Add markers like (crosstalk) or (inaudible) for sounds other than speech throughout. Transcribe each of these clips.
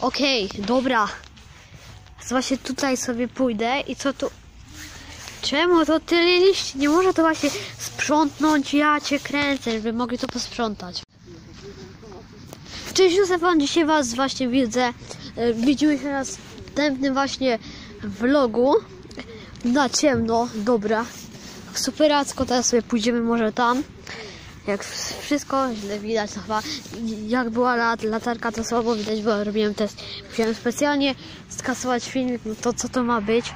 Okej, dobra. Właśnie tutaj sobie pójdę i co tu... Czemu to tyle liści? Nie może to właśnie sprzątnąć, ja cię kręcę, żeby mogli to posprzątać. Cześć Józefan, dzisiaj was właśnie widzę. E, Widzimy się na następnym właśnie vlogu. Na ciemno, dobra. Superacko, teraz sobie pójdziemy może tam. Jak wszystko źle widać, chyba jak była lat, latarka to słabo widać, bo robiłem test. Musiałem specjalnie skasować filmik, no to co to ma być?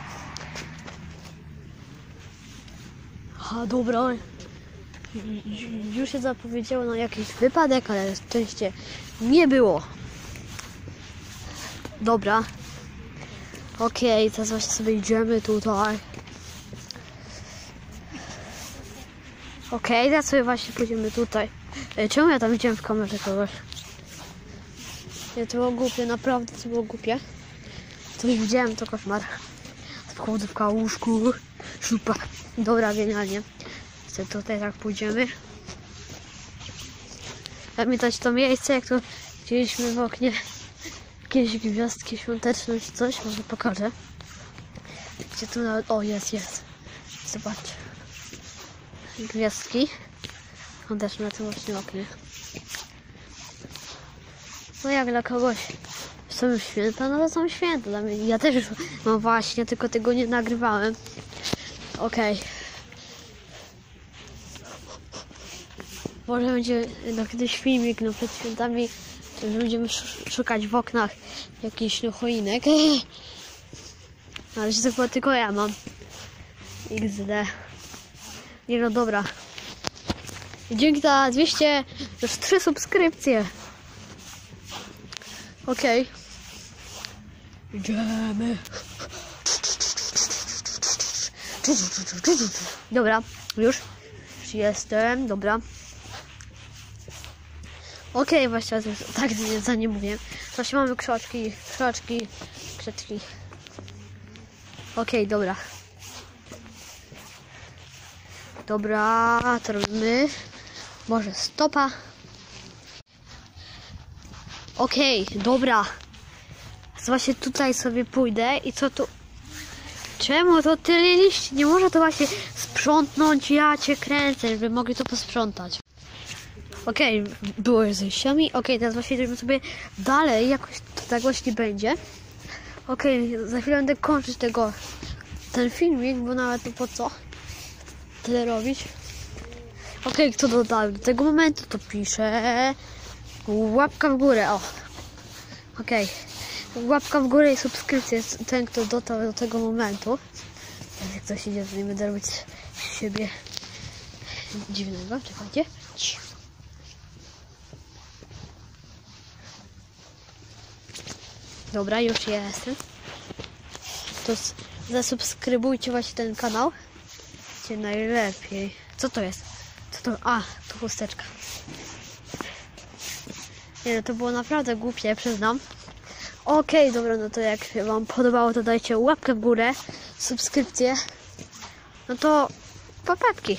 A dobra. Już się zapowiedziało na jakiś wypadek, ale szczęście nie było. Dobra. Okej, teraz właśnie sobie idziemy tutaj. Okej, teraz sobie właśnie pójdziemy tutaj. Ej, Czemu ja tam widziałem w kamerze kogoś? Nie, to było głupie, naprawdę to było głupie. Coś widziałem, to koszmar. Wchodzę w kałuszku. Szupa. Dobra, genialnie. Chcę tutaj tak pójdziemy. Pamiętać to miejsce, jak to widzieliśmy w oknie jakieś gwiazdki świąteczne czy coś, może pokażę. Gdzie tu nawet... O, jest, jest. Zobaczcie. Gwiazdki. Świąteczne na tym właśnie oknie. No jak dla kogoś są święta, no to są święta. Dla mnie, ja też już mam właśnie, tylko tego nie nagrywałem. Okej. Może będzie no, kiedyś filmik no, przed świętami, że będziemy sz- szukać w oknach jakichś no, choinek. (laughs) Ale się to chyba tylko ja mam. XD. Nie no dobra. Dzięki za 200, już 3 subskrypcje. Okej. Idziemy. Dobra, już. Już jestem, dobra. Okej, właśnie tak za nie mówię. Właśnie mamy krzaczki, krzaczki, krzaczki. Okej, dobra. Dobra, to robimy. Może stopa. Okej, dobra. Teraz Właśnie tutaj sobie pójdę i co tu... Czemu to tyle liści? Nie może to właśnie sprzątnąć, ja cię kręcę, żeby mogli to posprzątać. Okej, było już z liściami. Okej, teraz właśnie idziemy sobie dalej, jakoś to tak właśnie będzie. Okej, za chwilę będę kończyć tego, ten filmik, bo nawet no po co tyle robić. Okej, kto dodał do tego momentu, to pisze łapka w górę, o. Okej, łapka w górę i subskrypcja jest ten, kto dotarł do tego momentu. Jak coś idzie, to nie będę robić z siebie dziwnego, czekajcie. Dobra, już jestem. To zasubskrybujcie właśnie ten kanał. Najlepiej. Co to jest? Co to? A, to chusteczka. Nie no, to było naprawdę głupie, przyznam. Okej, dobra, no to jak się wam podobało, to dajcie łapkę w górę, subskrypcję. No to papatki.